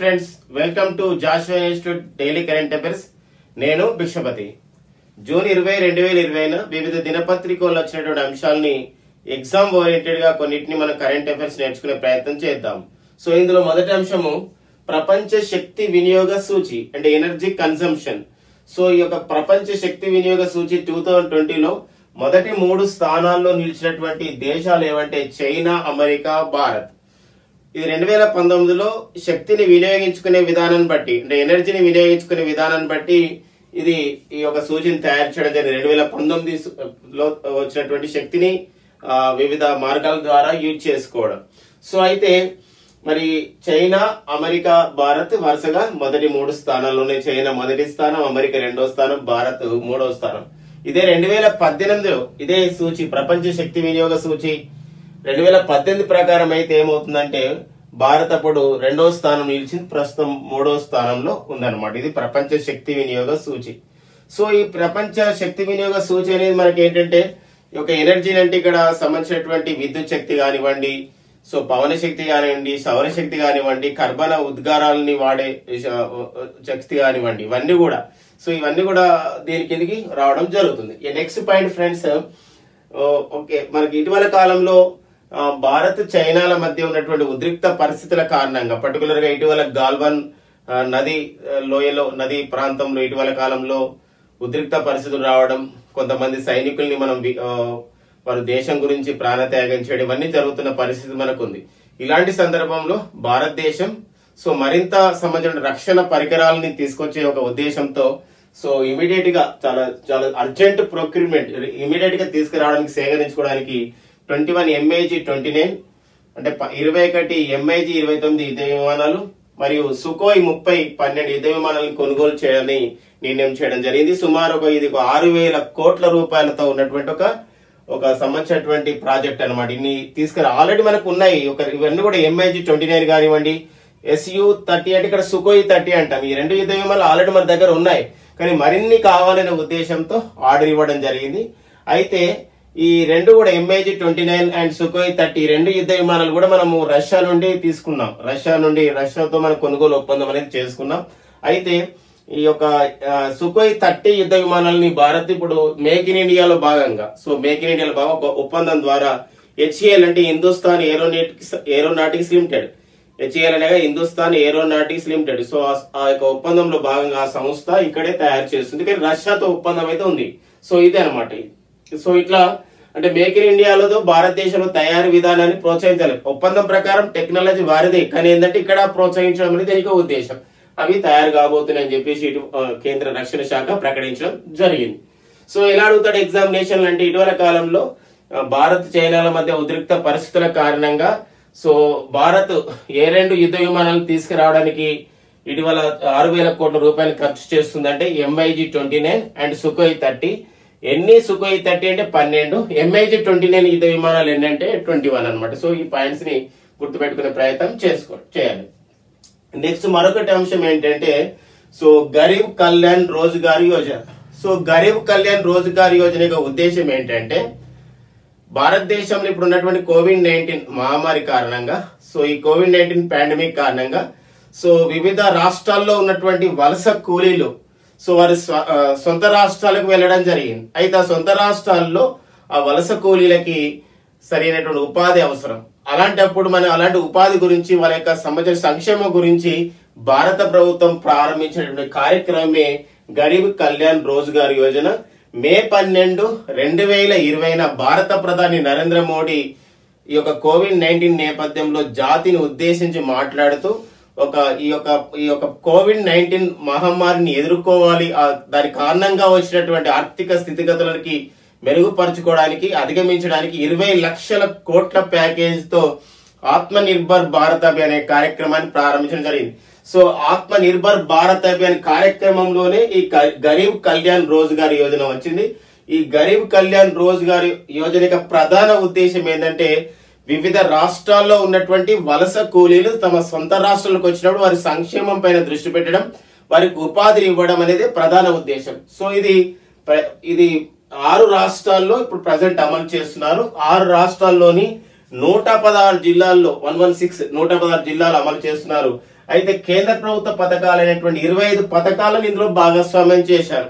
Friends welcome to Joshua institute daily current affairs నేను Bhikshapathi. June ఇరవై రెండు వేల ఇరవైన వివిధ దినపత్రికల్లో వచ్చినటువంటి అంశాలని ఎగ్జామ్ ఓరియంటెడ్గా కొన్నిటిని మనం కరెంట్ అఫైర్స్ నేర్చుకునే ప్రయత్నం చేద్దాం. సో ఇందులో మొదటి అంశము ప్రపంచ శక్తి వినియోగ సూచి అంటే ఎనర్జీ కన్సంప్షన్ సో ఈ యొక్క ప్రపంచ శక్తి వినియోగ సూచి టూ థౌజండ్ ట్వంటీలో మొదటి మూడు స్థానాల్లో నిలిచినటువంటి దేశాలు ఏవంటే చైనా అమెరికా భారత్. ఇది రెండు వేల పంతొమ్మిదిలో శక్తిని వినియోగించుకునే విధానాన్ని బట్టి అంటే ఎనర్జీని వినియోగించుకునే విధానాన్ని బట్టి ఇది ఈ యొక్క సూచన తయారు చేయడం జరిగింది. రెండు వేల పంతొమ్మిది లో వచ్చినటువంటి శక్తిని వివిధ మార్గాల ద్వారా యూజ్ చేసుకోవడం. సో అయితే మరి చైనా అమెరికా భారత్ వరుసగా మొదటి మూడు స్థానాల్లోనే చైనా మొదటి స్థానం అమెరికా రెండో స్థానం భారత్ మూడో స్థానం. ఇదే రెండు వేల పద్దెనిమిదిలో ఇదే సూచి ప్రపంచ శక్తి వినియోగ సూచి. రెండు వేల పద్దెనిమిది ప్రకారం అయితే ఏమవుతుందంటే భారత్ అప్పుడు రెండవ స్థానం నిలిచింది ప్రస్తుతం మూడో స్థానంలో ఉందన్నమాట. ఇది ప్రపంచ శక్తి వినియోగ సూచి. సో ఈ ప్రపంచ శక్తి వినియోగ సూచి అనేది మనకి ఏంటంటే ఈ యొక్క ఎనర్జీ అంటే ఇక్కడ సంబంధించినటువంటి విద్యుత్ శక్తి కానివ్వండి సో పవన శక్తి కానివ్వండి సౌర శక్తి కానివ్వండి కర్బన ఉద్గారాలని వాడే శక్తి కానివ్వండి ఇవన్నీ కూడా. సో ఇవన్నీ కూడా దీని కిందకి రావడం జరుగుతుంది. నెక్స్ట్ పాయింట్ ఫ్రెండ్స్ ఓకే మనకి ఇటీవల కాలంలో భారత్ చైనాల మధ్య ఉన్నటువంటి ఉద్రిక్త పరిస్థితుల కారణంగా పర్టికులర్గా ఇటీవల గాల్వన్ నది లోయలో నది ప్రాంతంలో ఇటీవల కాలంలో ఉద్రిక్త పరిస్థితులు రావడం కొంతమంది సైనికుల్ని మనం వారు వారి దేశం గురించి ప్రాణత్యాగం చేయడం ఇవన్నీ జరుగుతున్న పరిస్థితి మనకు ఉంది ఇలాంటి సందర్భంలో భారతదేశం సో మరింత సంబంధించిన రక్షణ పరికరాలని తీసుకొచ్చే ఒక ఉద్దేశంతో సో ఇమీడియట్గా చాలా చాలా అర్జెంట్ ప్రొక్యూర్మెంట్ ఇమీడియట్గా తీసుకురావడానికి సేకరించుకోవడానికి twenty one MiG twenty nine అంటే ప- ఇరవై ఒకటి ఎంఐజీ ఇరవై తొమ్మిది యుద్ధ విమానాలు మరియు సుకోయ్ ముప్పై పన్నెండు యుద్ధ విమానాలను కొనుగోలు చేయాలని నిర్ణయం చేయడం జరిగింది. సుమారు ఒక ఇది ఒక ఆరు వేల కోట్ల రూపాయలతో ఉన్నటువంటి ఒక ఒక సంబంధించినటువంటి ప్రాజెక్ట్ అనమాట ఇన్ని తీసుకుని ఆల్రెడీ మనకు ఉన్నాయి. ఒక ఇవన్నీ కూడా ఎంఐజీ ట్వంటీ నైన్ కానివ్వండి ఎస్యు థర్టీ అంటే ఇక్కడ సుకోయ్ థర్టీ అంటాం. ఈ రెండు యుద్ధ విమానాలు ఆల్రెడీ మన దగ్గర ఉన్నాయి. కానీ మరిన్ని కావాలనే ఉద్దేశంతో ఆర్డర్ ఇవ్వడం జరిగింది. అయితే ఈ రెండు కూడా MiG twenty nine and Sukhoi thirty రెండు యుద్ధ విమానాలు కూడా మనము రష్యా నుండి తీసుకున్నాం. రష్యా నుండి రష్యాతో మనం కొనుగోలు ఒప్పందం అనేది చేసుకున్నాం. అయితే ఈ యొక్క ఆ, సుకోయ్ థర్టీ యుద్ధ విమానాలని భారత్ ఇప్పుడు మేక్ ఇన్ ఇండియాలో భాగంగా సో మేక్ ఇన్ ఇండియాలో భాగంగా ఒక ఒప్పందం ద్వారా హెచ్ఏఎల్ అంటే Hindustan Aeronautics Aeronautics Limited HAL అనగా హిందుస్థాన్ ఏరోనాటిక్స్ లిమిటెడ్ సో ఆ- యొక్క ఒప్పందంలో భాగంగా ఆ సంస్థ ఇక్కడే తయారు చేస్తుంది. కానీ రష్యాతో ఒప్పందం అయితే ఉంది. సో ఇదే అనమాట సో ఇట్లా అంటే మేక్ ఇన్ ఇండియాలో భారతదేశంలో తయారీ విధానాన్ని ప్రోత్సహించాలి ఒప్పందం ప్రకారం టెక్నాలజీ వారిదే. కానీ ఏంటంటే ఇక్కడ ప్రోత్సహించడం అనేది దీనికి ఉద్దేశం. అవి తయారు కాబోతున్నాయని చెప్పేసి ఇటు కేంద్ర రక్షణ శాఖ ప్రకటించడం జరిగింది. సో ఎలా అడుగుతాడు ఎగ్జామినేషన్లు అంటే ఇటీవల కాలంలో భారత్ చైనాల మధ్య ఉద్రిక్త పరిస్థితుల కారణంగా సో భారత్ ఏ రెండు యుద్ధ విమానాలు తీసుకురావడానికి ఇటీవల ఆరు వేల కోట్ల రూపాయలు ఖర్చు చేస్తుందంటే MiG twenty nine and Sukhoi thirty ఎన్ని సుఖోయి థర్టీ అంటే పన్నెండు. ఎంఐజి ట్వంటీ నైన్ యుద్ధ విమానాలు ఎన్ని అంటే ట్వంటీ వన్ అనమాట సో ఈ పాయింట్స్ని గుర్తుపెట్టుకునే ప్రయత్నం చేసుకో చేయాలి. నెక్స్ట్ మరొకటి అంశం ఏంటంటే సో గరీబ్ కళ్యాణ్ రోజ్గార్ యోజన. సో గరీబ్ కళ్యాణ్ రోజ్గార్ యోజన యొక్క ఉద్దేశం ఏంటంటే భారతదేశంలో ఇప్పుడు ఉన్నటువంటి కోవిడ్ నైన్టీన్ మహమ్మారి కారణంగా సో ఈ కోవిడ్ నైన్టీన్ పాండమిక్ కారణంగా సో వివిధ రాష్ట్రాల్లో ఉన్నటువంటి వలస కూలీలు సో వారి సొంత రాష్ట్రాలకు వెళ్ళడం జరిగింది. అయితే ఆ సొంత రాష్ట్రాల్లో ఆ వలస కూలీలకి సరైనటువంటి ఉపాధి అవసరం. అలాంటప్పుడు మనం అలాంటి ఉపాధి గురించి వాళ్ళ యొక్క సమాజ సంక్షేమం గురించి భారత ప్రభుత్వం ప్రారంభించినటువంటి కార్యక్రమమే గరీబ్ కళ్యాణ్ రోజ్గార్ యోజన. మే పన్నెండు రెండు వేల ఇరవైన భారత ప్రధాని నరేంద్ర మోడీ ఈ యొక్క కోవిడ్ నైన్టీన్ నేపథ్యంలో జాతిని ఉద్దేశించి మాట్లాడుతూ ఒక ఈ యొక్క ఈ యొక్క కోవిడ్ నైన్టీన్ మహమ్మారిని ఎదుర్కోవాలి. దాని కారణంగా వచ్చినటువంటి ఆర్థిక స్థితిగతులకి మెరుగుపరచుకోవడానికి అధిగమించడానికి ఇరవై లక్షల కోట్ల ప్యాకేజీతో ఆత్మ నిర్భర్ భారత్ అభియాన్ అనే కార్యక్రమాన్ని ప్రారంభించడం జరిగింది. సో ఆత్మ నిర్భర్ భారత్ అభియాన్ కార్యక్రమంలోనే ఈ గరీబ్ కళ్యాణ్ రోజ్గార్ యోజన వచ్చింది. ఈ గరీబ్ కళ్యాణ్ రోజ్గార్ యోజన యొక్క ప్రధాన ఉద్దేశం ఏంటంటే వివిధ రాష్ట్రాల్లో ఉన్నటువంటి వలస కూలీలు తమ సొంత రాష్ట్రాలకు వచ్చినప్పుడు వారి సంక్షేమం పైన దృష్టి పెట్టడం వారికి ఉపాధిని ఇవ్వడం అనేది ప్రధాన ఉద్దేశం. సో ఇది ప్ర- ఇది ఆరు రాష్ట్రాల్లో ఇప్పుడు ప్రజెంట్ అమలు చేస్తున్నారు. ఆరు రాష్ట్రాల్లోని నూట పదహారు జిల్లాల్లో వన్ వన్ సిక్స్ నూట పదహారు జిల్లాలు అమలు చేస్తున్నారు. అయితే కేంద్ర ప్రభుత్వ పథకాలు అయినటువంటి ఇరవై ఐదు పథకాలను ఇందులో భాగస్వామ్యం చేశారు.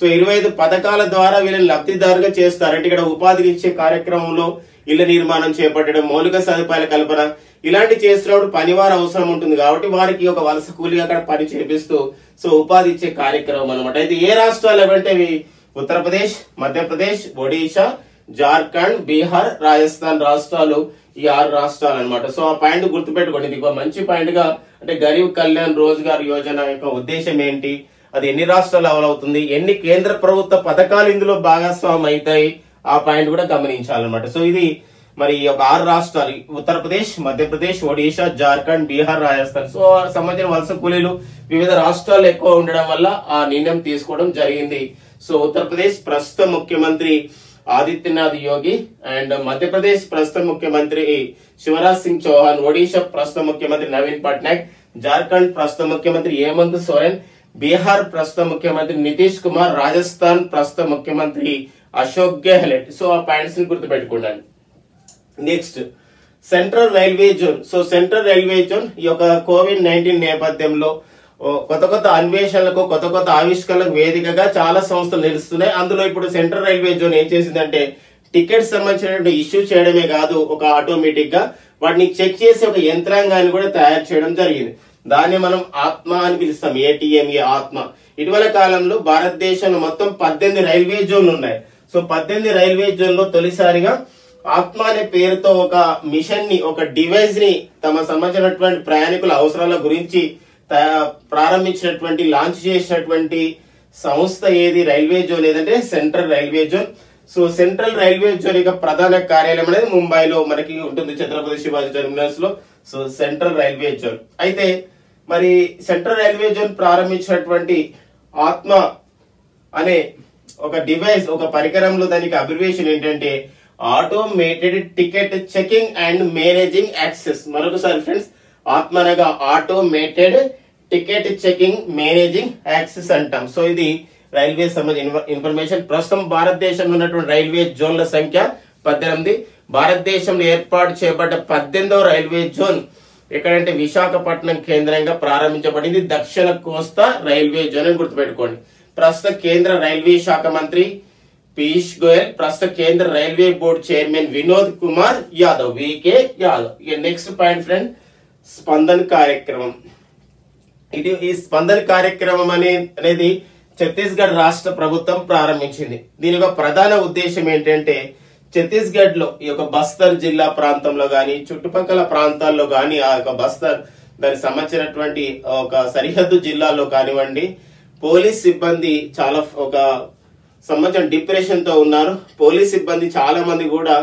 సో ఇరవై ఐదు పథకాల ద్వారా వీళ్ళని లబ్ధిదారుగా చేస్తారు. అంటే ఇక్కడ ఉపాధికి ఇచ్చే కార్యక్రమంలో ఇళ్ళ నిర్మాణం చేపట్టడం మౌలిక సదుపాయాల కల్పన ఇలాంటి చేస్తున్నప్పుడు పనివారు అవసరం ఉంటుంది కాబట్టి వారికి ఒక వలస కూలిగా అక్కడ పని చేపిస్తూ సో ఉపాధి ఇచ్చే కార్యక్రమం అనమాట అయితే ఏ రాష్ట్రాలు ఏమంటే ఉత్తరప్రదేశ్ మధ్యప్రదేశ్ ఒడిశా జార్ఖండ్ బీహార్ రాజస్థాన్ రాష్ట్రాలు ఈ ఆరు రాష్ట్రాలు అనమాట సో ఆ పాయింట్ గుర్తుపెట్టుకోండి. ఇది ఒక మంచి పాయింట్గా అంటే గరీబ్ కళ్యాణ్ రోజ్గార్ యోజన యొక్క ఉద్దేశం ఏంటి? అది ఎన్ని రాష్ట్రాలు అమలు అవుతుంది ఎన్ని కేంద్ర ప్రభుత్వ పథకాలు ఇందులో భాగస్వామ్యం అవుతాయి ఆ పాయింట్ కూడా గమనించాలన్నమాట. సో ఇది మరి ఈ ఆరు రాష్ట్రాలు ఉత్తరప్రదేశ్ మధ్యప్రదేశ్ ఒడిషా జార్ఖండ్ బీహార్ రాజస్థాన్. సో ఆ సంబంధించిన వలస కూలీలు వివిధ రాష్ట్రాలు ఎక్కువ ఉండడం వల్ల ఆ నిర్ణయం తీసుకోవడం జరిగింది. సో ఉత్తరప్రదేశ్ ప్రస్తుత ముఖ్యమంత్రి ఆదిత్యనాథ్ యోగి అండ్ మధ్యప్రదేశ్ ప్రస్తుత ముఖ్యమంత్రి శివరాజ్ సింగ్ చౌహాన్ ఒడిషా ప్రస్తుత ముఖ్యమంత్రి నవీన్ పట్నాయక్ జార్ఖండ్ ప్రస్తుత ముఖ్యమంత్రి హేమంత్ సోరెన్ బీహార్ ప్రస్తుత ముఖ్యమంత్రి నితీష్ కుమార్ రాజస్థాన్ ప్రస్తుత ముఖ్యమంత్రి అశోక్ గెహ్లెట్ సో ఆ పాయింట్స్ని గుర్తుపెట్టుకున్నాను next central railway zone so central railway zone ఈ యొక్క కోవిడ్ నైన్టీన్ నేపథ్యంలో కొత్త కొత్త అన్వేషణలకు కొత్త కొత్త ఆవిష్కరణలకు వేదికగా చాలా సంస్థలు నిలుస్తున్నాయి. అందులో ఇప్పుడు సెంట్రల్ రైల్వే జోన్ ఏం చేసిందంటే టికెట్ సంబంధించినటువంటి ఇష్యూ చేయడమే కాదు ఒక ఆటోమేటిక్గా వాటిని చెక్ చేసే ఒక యంత్రాంగాన్ని కూడా తయారు చేయడం జరిగింది. దాన్ని మనం ఆత్మ అని పిలుస్తాం ఏటీఎంఏ ఆత్మ. ఇటీవల కాలంలో భారతదేశంలో మొత్తం పద్దెనిమిది రైల్వే జోన్లు ఉన్నాయి. సో పద్దెనిమిది రైల్వే జోన్లో తొలిసారిగా ఆత్మ అనే పేరుతో ఒక మిషన్ని ఒక డివైస్ని తమ సంబంధించినటువంటి ప్రయాణికుల అవసరాల గురించి ప్రారంభించినటువంటి లాంచ్ చేసినటువంటి సంస్థ ఏది? రైల్వే జోన్ ఏదంటే central railway zone. So central railway zone యొక్క ప్రధాన కార్యాలయం అనేది ముంబైలో మనకి ఉంటుంది ఛత్రపతి శివాజీ టెర్మినల్స్లో సో సెంట్రల్ రైల్వే జోన్. అయితే మరి సెంట్రల్ రైల్వే జోన్ ప్రారంభించినటువంటి ఆత్మ అనే ఒక డివైస్ ఒక పరికరంలో దానికి అబ్రివేషన్ ఏంటంటే automated ticket checking and managing access మరొకసారి friends ఆత్మనగా automated ticket checking managing access అంటాం. సో ఇది రైల్వే సంబంధించిన ఇన్ఫర్మేషన్ ప్రస్తుతం భారతదేశంలో ఉన్నటువంటి రైల్వే జోన్ల సంఖ్య పద్దెనిమిది. భారతదేశంలో ఏర్పాటు చేయబడ్డ పద్దెనిమిదవ రైల్వే జోన్ ఎక్కడంటే విశాఖపట్నం కేంద్రంగా ప్రారంభించబడింది. దక్షిణ కోస్తా రైల్వే జోన్ అని గుర్తుపెట్టుకోండి. ప్రస్తుత కేంద్ర రైల్వే శాఖ మంత్రి పీయూష్ గోయల్ ప్రస్తుత కేంద్ర railway board chairman Vinod Kumar Yadav VK Yadav. ఇక నెక్స్ట్ పాయింట్ ఫ్రెండ్ స్పందన్ కార్యక్రమం. ఇది ఈ స్పందన కార్యక్రమం అనే అనేది ఛత్తీస్గఢ్ రాష్ట్ర ప్రభుత్వం ప్రారంభించింది. దీని యొక్క ప్రధాన ఉద్దేశం ఏంటంటే ఛత్తీస్గఢ్లో ఈ యొక్క బస్తర్ జిల్లా ప్రాంతంలో గాని చుట్టుపక్కల ప్రాంతాల్లో గాని ఆ యొక్క బస్తర్ దానికి సంబంధించినటువంటి ఒక సరిహద్దు జిల్లాలో కానివ్వండి పోలీస్ సిబ్బంది చాలా ఒక సంబంధించిన డిప్రెషన్తో ఉన్నారు. పోలీస్ సిబ్బంది చాలా మంది కూడా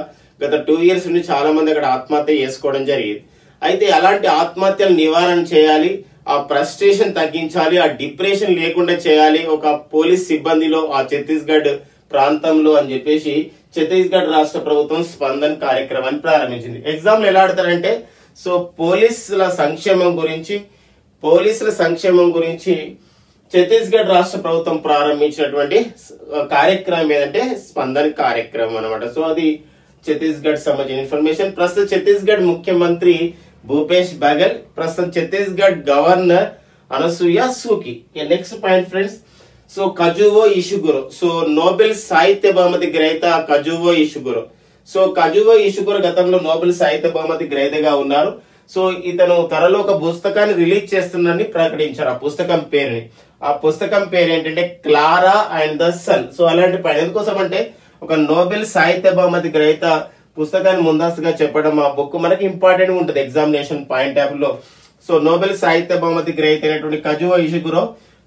గత టూ ఇయర్స్ నుండి చాలా మంది అక్కడ ఆత్మహత్య చేసుకోవడం జరిగింది. అయితే అలాంటి ఆత్మహత్యలు నివారణ చేయాలి ఆ ఫ్రస్ట్రేషన్ తగ్గించాలి ఆ డిప్రెషన్ లేకుండా చేయాలి ఒక పోలీస్ సిబ్బందిలో ఆ ఛత్తీస్గఢ్ ప్రాంతంలో అని చెప్పేసి ఛత్తీస్గఢ్ రాష్ట్ర ప్రభుత్వం స్పందన్ కార్యక్రమాన్ని ప్రారంభించింది. ఎగ్జామ్లు ఎలా ఆడతారంటే సో పోలీసుల సంక్షేమం గురించి పోలీసుల సంక్షేమం గురించి ఛత్తీస్గఢ్ రాష్ట్ర ప్రభుత్వం ప్రారంభించినటువంటి కార్యక్రమం ఏదంటే స్పందన్ కార్యక్రమం అన్నమాట. సో అది ఛత్తీస్గఢ్ సంబంధించిన ఇన్ఫర్మేషన్. ప్రస్తుతం ఛత్తీస్గఢ్ ముఖ్యమంత్రి భూపేష్ బగల్ ప్రస్తుతం Chhattisgarh governor Anusuiya Uikey. Next point friends so Kazuo Ishiguro. So Nobel సాహిత్య బహుమతి గ్రహీత కజువో ఇషుగురు. సో కజువో ఇషుగురు గతంలో నోబెల్ సాహిత్య బహుమతి గ్రహీతగా ఉన్నారు. సో ఇతను త్వరలో ఒక పుస్తకాన్ని రిలీజ్ చేస్తున్నారని ప్రకటించారు. ఆ పుస్తకం పేరుని ఆ పుస్తకం పేరు ఏంటంటే Klara and the Sun. So అలాంటి పని ఎందుకోసం అంటే ఒక నోబెల్ సాహిత్య బహుమతి గ్రహీత పుస్తకాన్ని ముందస్తుగా చెప్పడం ఆ బుక్ మనకి ఇంపార్టెంట్ ఉంటుంది ఎగ్జామినేషన్ పాయింట్ ఆఫ్లో సో నోబెల్ సాహిత్య బహుమతి గ్రహీత అయినటువంటి కజువో ఇషిగురో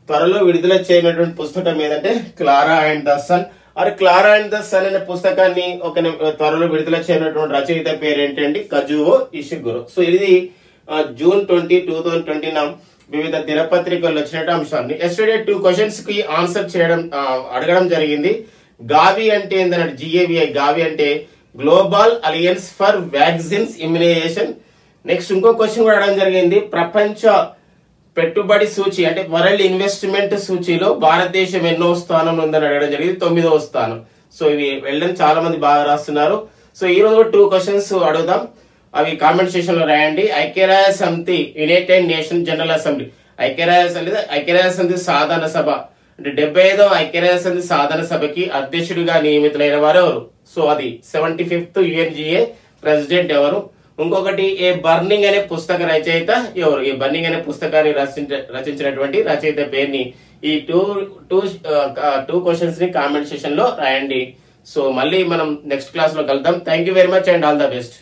త్వరలో విడుదల చేయనటువంటి పుస్తకం ఏదంటే క్లారా అండ్ ద సన్. అది క్లారా అండ్ ద సన్ అనే పుస్తకాన్ని ఒక త్వరలో విడుదల చేయనటువంటి రచయిత పేరు ఏంటంటే కజువో ఇషుగురో. సో ఇది June twenty two thousand twenty వివిధ దినపత్రికల్లో వచ్చినట్టు అంశాన్ని. ఎస్టర్డే టూ క్వశ్చన్స్కి ఆన్సర్ చేయడం అడగడం జరిగింది. గావి అంటే ఏంటంటే జిఏవిఐ గావి అంటే global alliance for vaccines immunisation next ఇంకో క్వశ్చన్ కూడా అడగడం జరిగింది. ప్రపంచ పెట్టుబడి సూచి అంటే వరల్డ్ ఇన్వెస్ట్మెంట్ సూచీలో భారతదేశం ఎన్నో స్థానంలో ఉందని అడగడం జరిగింది తొమ్మిదవ స్థానం. సో ఇవి వెళ్ళడం చాలా మంది బాగా రాస్తున్నారు. సో ఈ రోజు టూ క్వశ్చన్స్ అడుగుదాం. అవి కామెంట్ సెక్షన్లో రాయండి. ఐక్యరాజ్య సమితి యునైటెడ్ నేషన్ జనరల్ అసెంబ్లీ ఐక్యరాజ్య సమితి ఐక్యరాజ్య సమితి సాధారణ సభ. అంటే డెబ్బై ఐదో ఐక్యరాజ్య సమితి సాధారణ సభకి అధ్యక్షుడిగా నియమితులైన వారు ఎవరు సో అది సెవెంటీ ఫిఫ్త్ యుఎన్జిఏ ప్రెసిడెంట్ ఎవరు? ఇంకొకటి ఏ బర్నింగ్ అనే పుస్తక రచయిత ఎవరు? ఈ బర్నింగ్ అనే పుస్తకాన్ని రచించ రచించినటువంటి రచయిత పేరుని ఈ టూ టూ టూ క్వశ్చన్స్ని కామెంట్ సెషన్లో రాయండి. సో మళ్ళీ మనం నెక్స్ట్ క్లాస్లో కలుద్దాం. Thank you very much and all the best